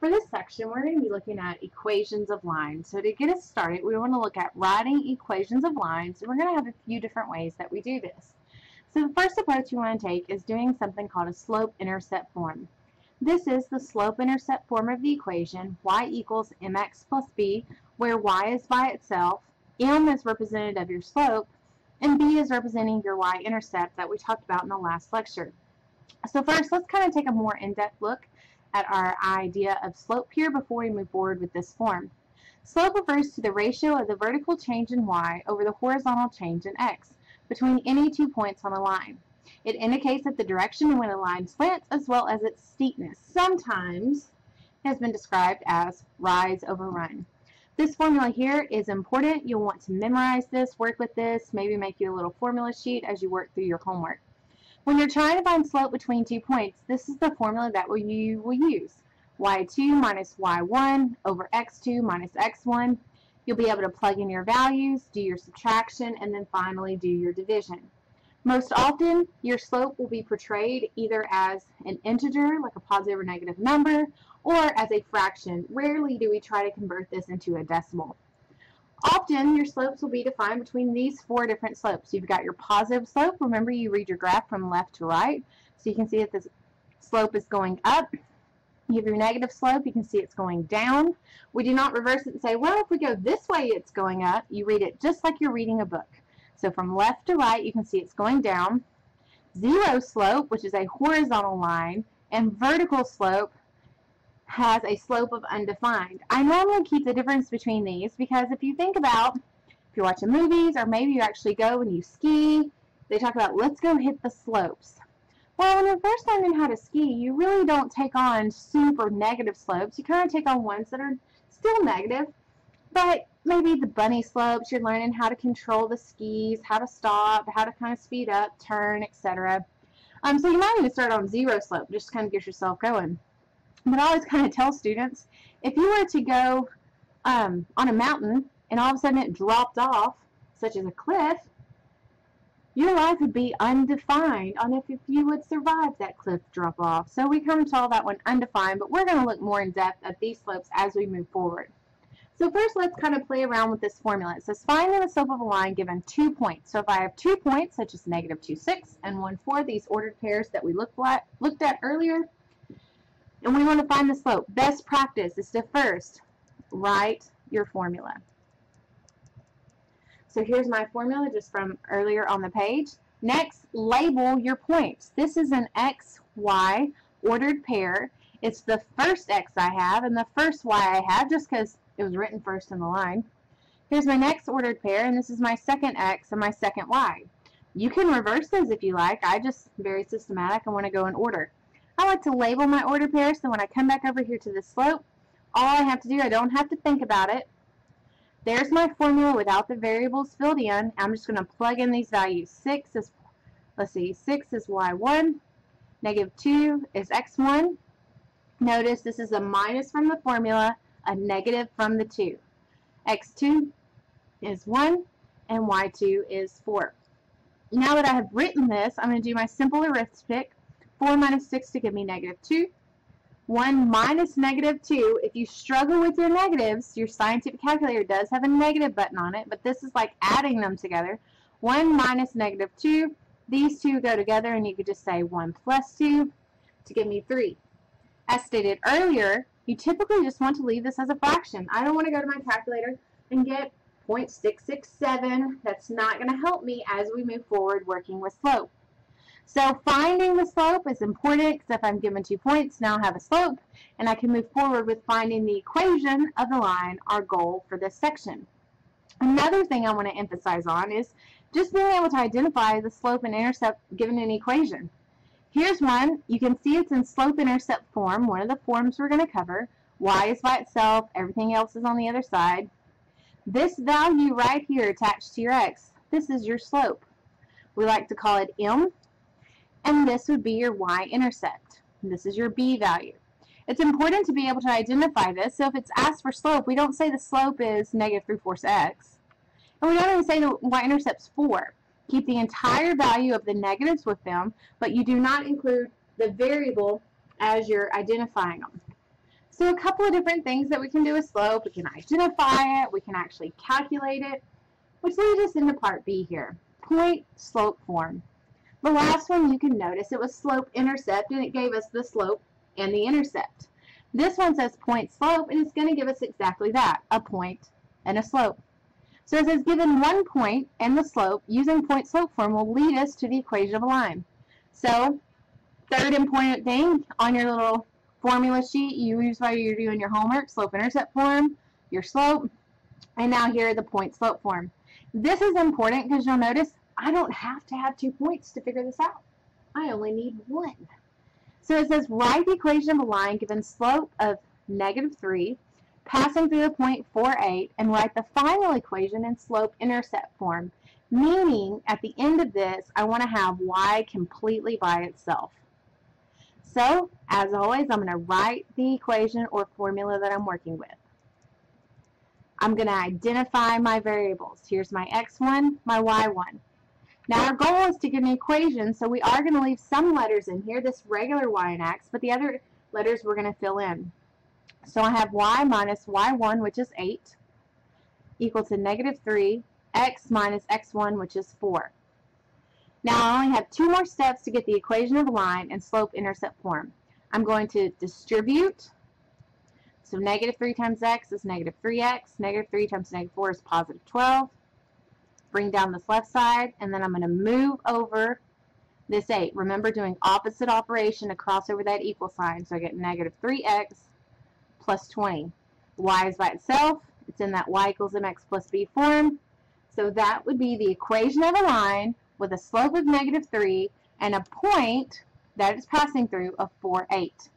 For this section, we're going to be looking at equations of lines. So to get us started, we want to look at writing equations of lines. And we're going to have a few different ways that we do this. So the first approach you want to take is doing something called a slope-intercept form. This is the slope-intercept form of the equation, y equals mx plus b, where y is by itself, m is representative of your slope, and b is representing your y-intercept that we talked about in the last lecture. So first, let's kind of take a more in-depth look at our idea of slope here before we move forward with this form. Slope refers to the ratio of the vertical change in y over the horizontal change in x between any two points on a line. It indicates that the direction in which a line slants as well as its steepness. Sometimes has been described as rise over run. This formula here is important. You'll want to memorize this, work with this, maybe make you a little formula sheet as you work through your homework. When you're trying to find slope between two points, this is the formula that you will use. y2 minus y1 over x2 minus x1. You'll be able to plug in your values, do your subtraction, and then finally do your division. Most often, your slope will be portrayed either as an integer, like a positive or negative number, or as a fraction. Rarely do we try to convert this into a decimal. Often, your slopes will be defined between these four different slopes. You've got your positive slope. Remember, you read your graph from left to right. So you can see that this slope is going up. You have your negative slope. You can see it's going down. We do not reverse it and say, well, if we go this way, it's going up. You read it just like you're reading a book. So from left to right, you can see it's going down. Zero slope, which is a horizontal line, and vertical slope, has a slope of undefined. I normally keep the difference between these because if you think about, if you're watching movies or maybe you actually go and you ski, they talk about let's go hit the slopes. Well, when you're first learning how to ski, you really don't take on super negative slopes. You kind of take on ones that are still negative, but maybe the bunny slopes, you're learning how to control the skis, how to stop, how to kind of speed up, turn, etc. Um, so you might even start on zero slope, just kind of get yourself going. But I always kind of tell students, if you were to go um, on a mountain and all of a sudden it dropped off, such as a cliff, your life would be undefined on if, if you would survive that cliff drop off. So we come to call that one undefined, but we're going to look more in depth at these slopes as we move forward. So first let's kind of play around with this formula. It says find the slope of a line given two points. So if I have two points, such as negative 2, 6 and 1, 4, these ordered pairs that we looked at, looked at earlier, and we want to find the slope. Best practice is to first write your formula. So here's my formula just from earlier on the page. Next, label your points. This is an x, y ordered pair. It's the first x I have and the first y I have just because it was written first in the line. Here's my next ordered pair and this is my second x and my second y. You can reverse those if you like. I just very systematic. I want to go in order. I like to label my order pair so when I come back over here to the slope, all I have to do, I don't have to think about it. There's my formula without the variables filled in. I'm just going to plug in these values. 6 is, let's see, 6 is y1, negative 2 is x1. Notice this is a minus from the formula, a negative from the 2. x2 is 1, and y2 is 4. Now that I have written this, I'm going to do my simple arithmetic. 4 minus 6 to give me negative 2. 1 minus negative 2. If you struggle with your negatives, your scientific calculator does have a negative button on it, but this is like adding them together. 1 minus negative 2. These two go together, and you could just say 1 plus 2 to give me 3. As stated earlier, you typically just want to leave this as a fraction. I don't want to go to my calculator and get 0.667. That's not going to help me as we move forward working with slope. So finding the slope is important because if I'm given two points, now I have a slope, and I can move forward with finding the equation of the line, our goal for this section. Another thing I want to emphasize on is just being able to identify the slope and intercept given an equation. Here's one. You can see it's in slope-intercept form, one of the forms we're going to cover. Y is by itself, everything else is on the other side. This value right here attached to your x, this is your slope. We like to call it m and this would be your y-intercept. This is your b value. It's important to be able to identify this, so if it's asked for slope, we don't say the slope is negative 3 fourths x. And we don't even say the y-intercept's 4. Keep the entire value of the negatives with them, but you do not include the variable as you're identifying them. So a couple of different things that we can do with slope. We can identify it, we can actually calculate it, which leads us into part B here, point slope form. The last one you can notice it was slope intercept and it gave us the slope and the intercept. This one says point slope and it's going to give us exactly that, a point and a slope. So it says given one point and the slope, using point slope form will lead us to the equation of a line. So third important thing on your little formula sheet you use while you're doing your homework, slope intercept form, your slope, and now here are the point slope form. This is important because you'll notice I don't have to have two points to figure this out. I only need one. So it says write the equation of a line given slope of negative 3 passing through the point 48 and write the final equation in slope intercept form. Meaning at the end of this I want to have y completely by itself. So, as always, I'm going to write the equation or formula that I'm working with. I'm going to identify my variables. Here's my x1, my y1. Now our goal is to get an equation, so we are going to leave some letters in here, this regular y and x, but the other letters we're going to fill in. So I have y minus y1, which is 8, equal to negative 3, x minus x1, which is 4. Now I only have two more steps to get the equation of a line in slope-intercept form. I'm going to distribute. So negative 3 times x is negative 3x. Negative 3 times negative 4 is positive 12. Bring down this left side, and then I'm going to move over this 8. Remember doing opposite operation to cross over that equal sign. So I get negative 3x plus 20. y is by itself. It's in that y equals mx plus b form. So that would be the equation of a line with a slope of negative 3 and a point that it's passing through of 4, 8.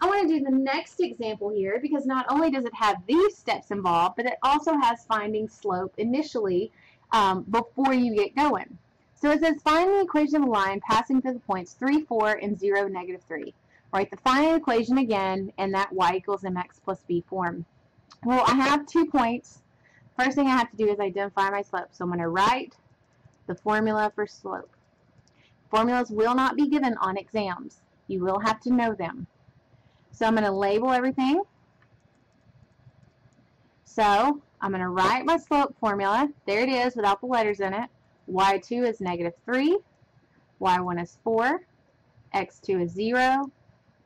I want to do the next example here because not only does it have these steps involved, but it also has finding slope initially um, before you get going. So it says find the equation of a line passing through the points 3, 4, and 0, negative 3. Write the final equation again in that y equals mx plus b form. Well, I have two points. First thing I have to do is identify my slope. So I'm going to write the formula for slope. Formulas will not be given on exams. You will have to know them. So I'm going to label everything. So I'm going to write my slope formula. There it is without the letters in it. y2 is negative 3, y1 is 4, x2 is 0,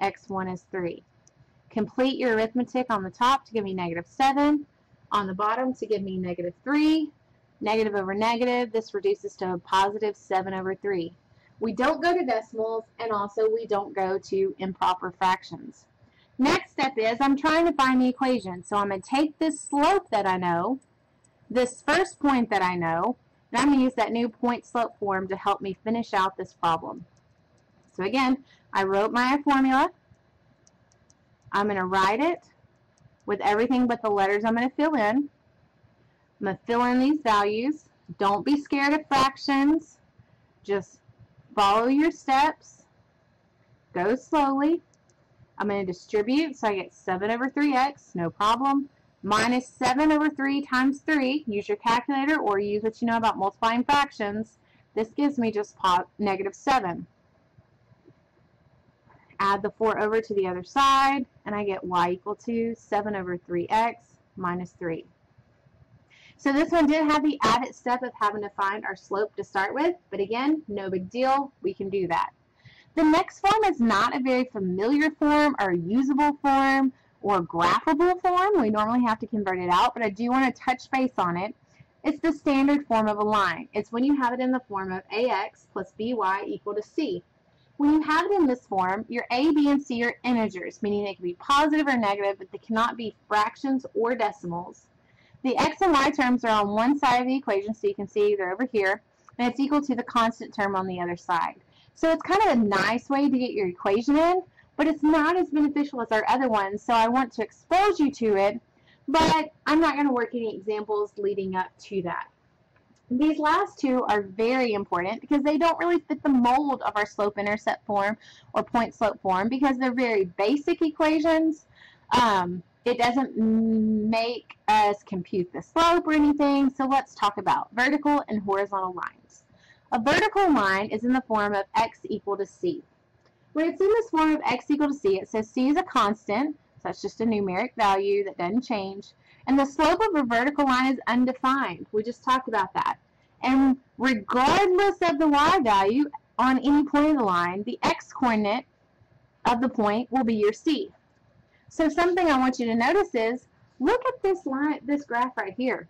x1 is 3. Complete your arithmetic on the top to give me negative 7, on the bottom to give me negative 3, Negative over negative, this reduces to a positive 7 over 3. We don't go to decimals, and also we don't go to improper fractions. Next step is I'm trying to find the equation. So I'm going to take this slope that I know, this first point that I know, and I'm going to use that new point slope form to help me finish out this problem. So again, I wrote my formula. I'm going to write it with everything but the letters I'm going to fill in. I'm going to fill in these values. Don't be scared of fractions. Just follow your steps. Go slowly. I'm going to distribute, so I get 7 over 3x, no problem. Minus 7 over 3 times 3, use your calculator or use what you know about multiplying fractions. This gives me just negative 7. Add the 4 over to the other side, and I get y equal to 7 over 3x minus 3. So this one did have the added step of having to find our slope to start with, but again, no big deal, we can do that. The next form is not a very familiar form or usable form or graphable form. We normally have to convert it out, but I do want to touch base on it. It's the standard form of a line. It's when you have it in the form of ax plus by equal to c. When you have it in this form, your a, b, and c are integers, meaning they can be positive or negative, but they cannot be fractions or decimals. The x and y terms are on one side of the equation, so you can see they're over here, and it's equal to the constant term on the other side. So it's kind of a nice way to get your equation in, but it's not as beneficial as our other ones, so I want to expose you to it, but I'm not going to work any examples leading up to that. These last two are very important because they don't really fit the mold of our slope-intercept form or point-slope form because they're very basic equations. Um, it doesn't make us compute the slope or anything, so let's talk about vertical and horizontal lines. A vertical line is in the form of x equal to c. When it's in this form of x equal to c, it says c is a constant, that's just a numeric value that doesn't change. And the slope of a vertical line is undefined. We just talked about that. And regardless of the y value on any point of the line, the x coordinate of the point will be your c. So something I want you to notice is, look at this line, this graph right here.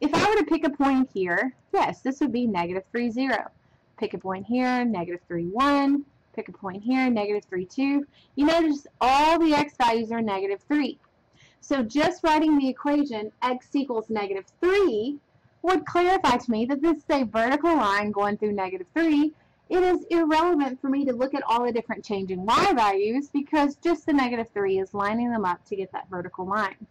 If I were to pick a point here, yes, this would be negative 3, 0. Pick a point here, negative 3, 1. Pick a point here, negative 3, 2. You notice all the x values are negative 3. So just writing the equation x equals negative 3 would clarify to me that this is a vertical line going through negative 3. It is irrelevant for me to look at all the different changing y values because just the negative 3 is lining them up to get that vertical line.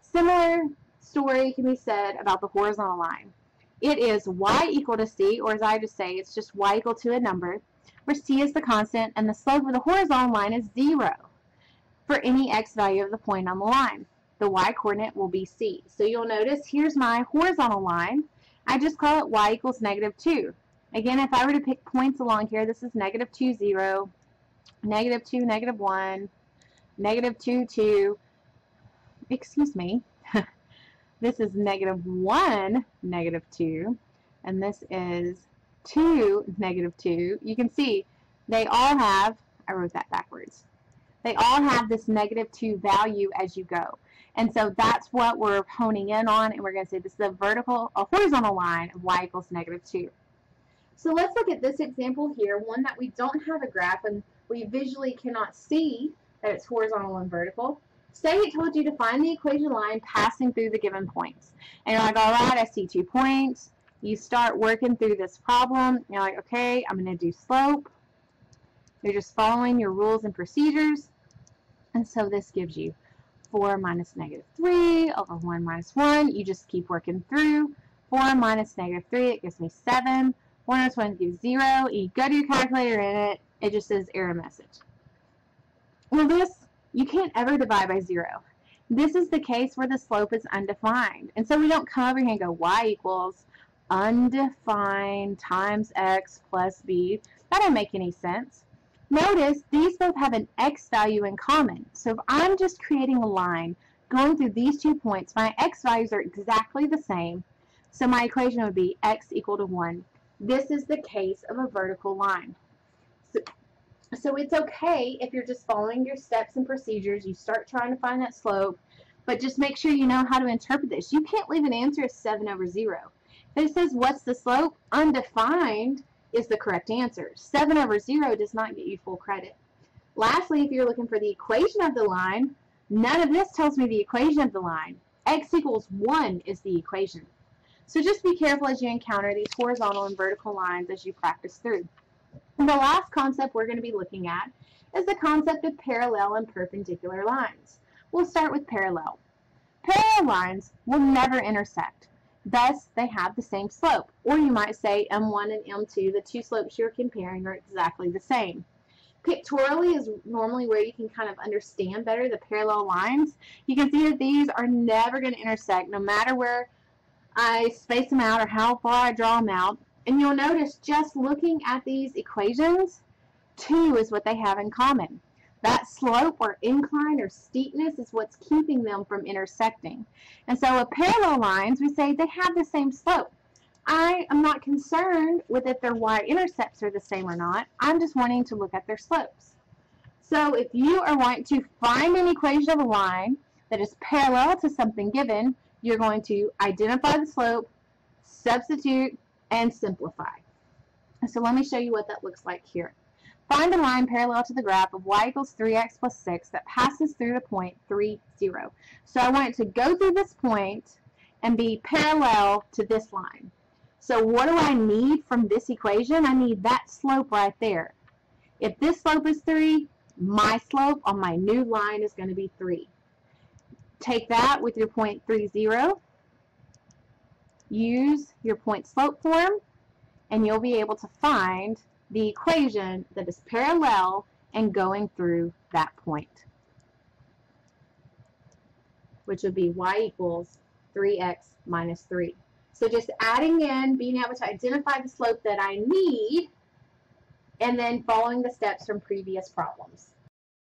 Similar story can be said about the horizontal line. It is y equal to c, or as I just say, it's just y equal to a number, where c is the constant, and the slope of the horizontal line is 0 for any x value of the point on the line. The y coordinate will be c. So you'll notice here's my horizontal line. I just call it y equals negative 2. Again, if I were to pick points along here, this is negative 2, 0, negative 2, negative 1, negative 2, 2, excuse me, this is negative 1, negative 2, and this is 2, negative 2. You can see they all have, I wrote that backwards, they all have this negative 2 value as you go. And so that's what we're honing in on, and we're going to say this is a vertical, a horizontal line of y equals negative 2. So let's look at this example here, one that we don't have a graph and we visually cannot see that it's horizontal and vertical. Say it told you to find the equation line passing through the given points. And you're like, all right, I see two points. You start working through this problem. You're like, okay, I'm going to do slope. You're just following your rules and procedures. And so this gives you 4 minus negative 3 over 1 minus 1. You just keep working through. 4 minus negative 3, it gives me 7. 4 minus 1 gives 0. You go to your calculator in it, it just says error message. Well, this you can't ever divide by zero. This is the case where the slope is undefined. And so we don't come over here and go y equals undefined times x plus b. That don't make any sense. Notice these both have an x value in common. So if I'm just creating a line going through these two points, my x values are exactly the same. So my equation would be x equal to 1. This is the case of a vertical line. So it's okay if you're just following your steps and procedures. You start trying to find that slope, but just make sure you know how to interpret this. You can't leave an answer as 7 over 0. If it says, what's the slope? Undefined is the correct answer. 7 over 0 does not get you full credit. Lastly, if you're looking for the equation of the line, none of this tells me the equation of the line. x equals 1 is the equation. So just be careful as you encounter these horizontal and vertical lines as you practice through. The last concept we're going to be looking at is the concept of parallel and perpendicular lines. We'll start with parallel. Parallel lines will never intersect. Thus, they have the same slope. Or you might say M1 and M2, the two slopes you're comparing are exactly the same. Pictorially is normally where you can kind of understand better the parallel lines. You can see that these are never going to intersect no matter where I space them out or how far I draw them out. And you'll notice just looking at these equations, 2 is what they have in common. That slope or incline or steepness is what's keeping them from intersecting. And so with parallel lines, we say they have the same slope. I am not concerned with if their y-intercepts are the same or not. I'm just wanting to look at their slopes. So if you are wanting to find an equation of a line that is parallel to something given, you're going to identify the slope, substitute and simplify. So let me show you what that looks like here. Find a line parallel to the graph of y equals 3x plus 6 that passes through the point 3, 0. So I want it to go through this point and be parallel to this line. So what do I need from this equation? I need that slope right there. If this slope is 3, my slope on my new line is going to be 3. Take that with your point 3, 0, use your point slope form and you'll be able to find the equation that is parallel and going through that point, which would be y equals 3x minus 3. So just adding in, being able to identify the slope that I need, and then following the steps from previous problems.